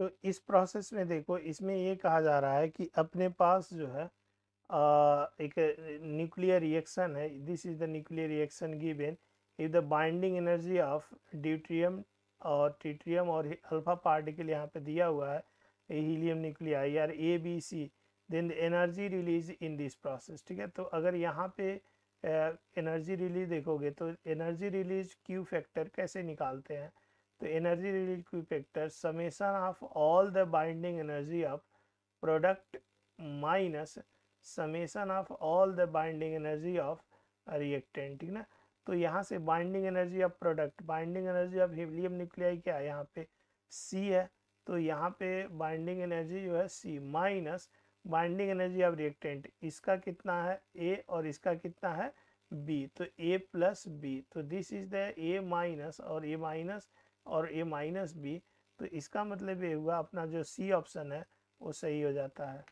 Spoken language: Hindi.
तो इस प्रोसेस में देखो इसमें ये कहा जा रहा है कि अपने पास जो है आ, एक न्यूक्लियर रिएक्शन है। This is the nuclear reaction given if the binding energy of deuterium और ट्रिट्रियम और अल्फ़ा पार्टिकल यहाँ पे दिया हुआ है हीलियम न्यूक्लियाई यार A B C then energy release in this process ठीक है? तो अगर यहाँ पे एनर्जी रिलीज़ देखोगे तो एनर्जी रिलीज़ क्यू फैक्टर कैसे निकालते हैं? तो energy release Q factor summation of all the binding energy of product minus summation of all the binding energy of reactant ठीक ना? तो यहाँ से binding energy of product binding energy of helium nuclei क्या है? यहाँ पे सी है तो यहाँ पे बाइंडिंग एनर्जी जो है C minus binding energy of reactant इसका कितना है? ए और इसका कितना है? बी तो ए प्लस बी तो this is the A minus और ए माइनस और ए माइनस बी तो इसका मतलब ये हुआ, अपना जो सी ऑप्शन है, वो सही हो जाता है।